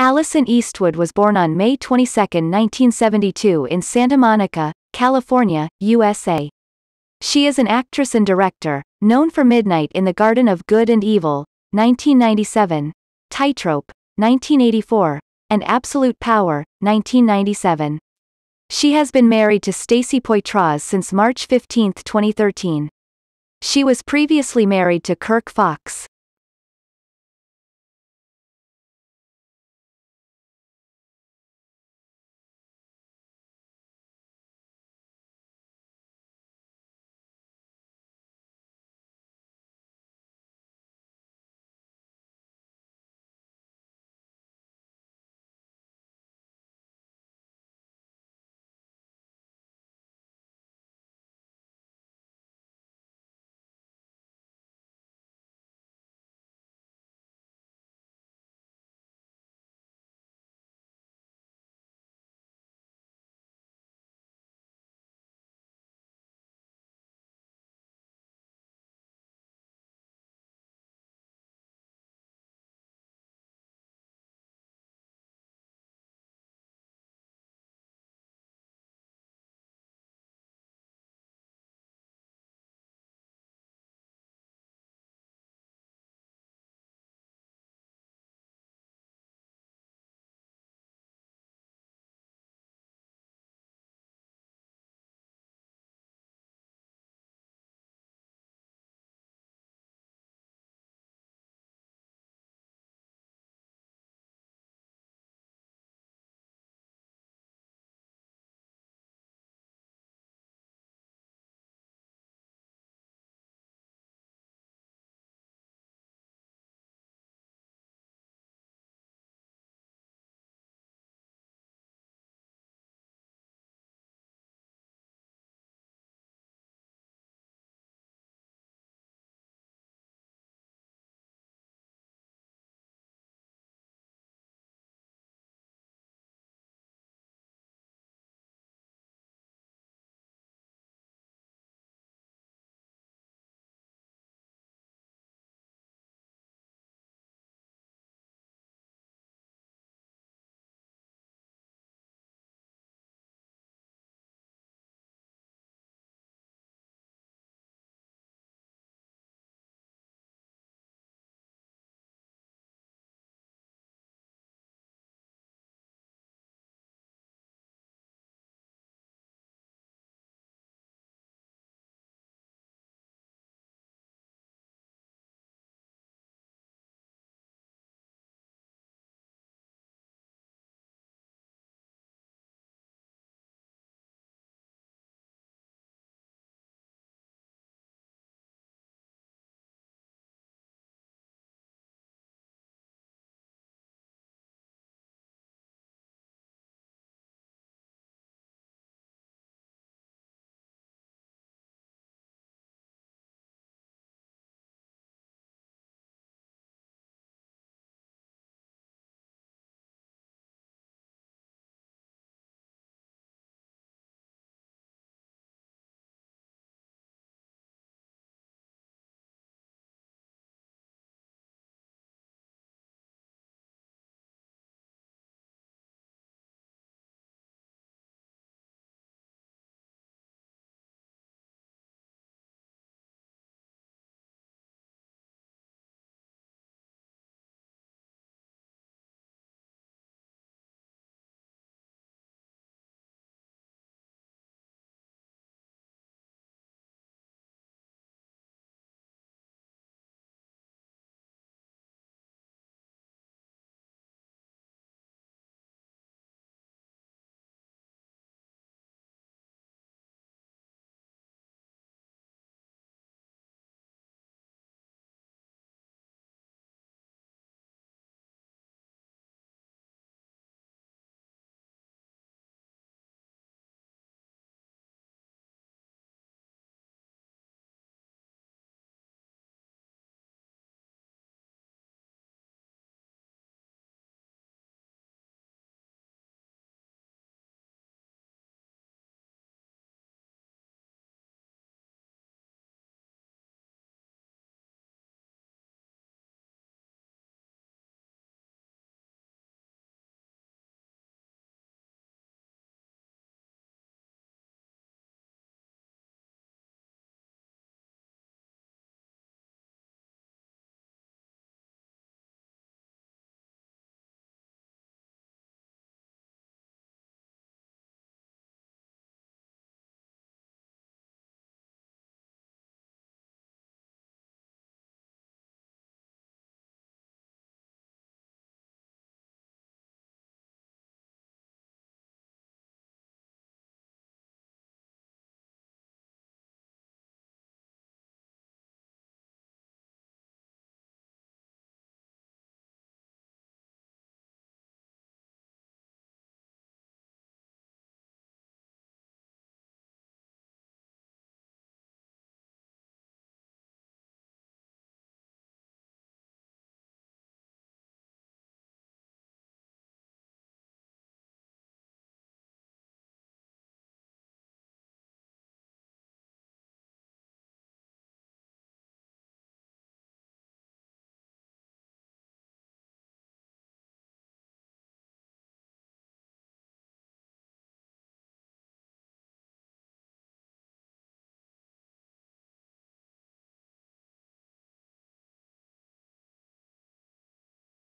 Alison Eastwood was born on May 22, 1972 in Santa Monica, California, USA. She is an actress and director, known for Midnight in the Garden of Good and Evil, 1997, Tightrope, 1984, and Absolute Power, 1997. She has been married to Stacy Poitras since March 15, 2013. She was previously married to Kirk Fox.